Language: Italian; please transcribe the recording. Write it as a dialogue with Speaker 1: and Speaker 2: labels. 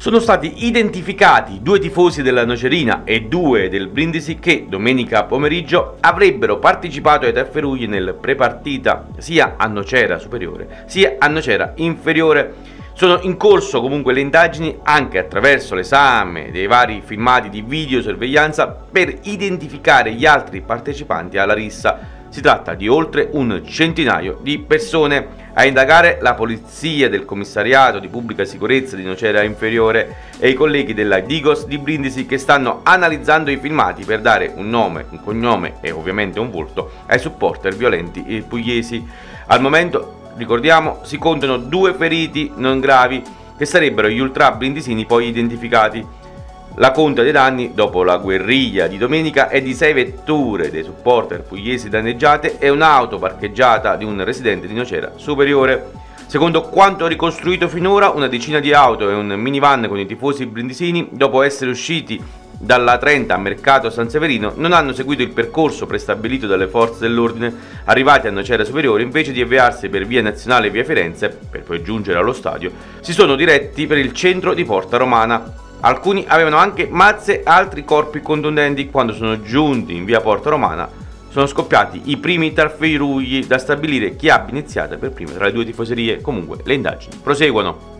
Speaker 1: Sono stati identificati due tifosi della Nocerina e due del Brindisi che domenica pomeriggio avrebbero partecipato ai tafferugli nel prepartita sia a Nocera superiore sia a Nocera inferiore. Sono in corso comunque le indagini anche attraverso l'esame dei vari filmati di videosorveglianza per identificare gli altri partecipanti alla rissa si tratta di oltre un centinaio di persone. A indagare la polizia del commissariato di pubblica sicurezza di Nocera Inferiore e i colleghi della Digos di Brindisi che stanno analizzando i filmati per dare un nome, un cognome e ovviamente un volto ai supporter violenti e pugliesi. Al momento, ricordiamo, si contano due feriti non gravi che sarebbero gli ultra brindisini poi identificati. La conta dei danni dopo la guerriglia di domenica è di 6 vetture dei supporter pugliesi danneggiate e un'auto parcheggiata di un residente di Nocera superiore. Secondo quanto ricostruito finora, una decina di auto e un minivan con i tifosi brindisini, dopo essere usciti dalla 30 a Mercato San Severino non hanno seguito il percorso prestabilito dalle forze dell'ordine, arrivati a Nocera Superiore invece di avviarsi per via nazionale e via Firenze, per poi giungere allo stadio, si sono diretti per il centro di Porta Romana. Alcuni avevano anche mazze e altri corpi contundenti quando sono giunti in via Porta Romana sono scoppiati i primi tarferugli da stabilire chi abbia iniziato per primo tra le due tifoserie. Comunque le indagini proseguono.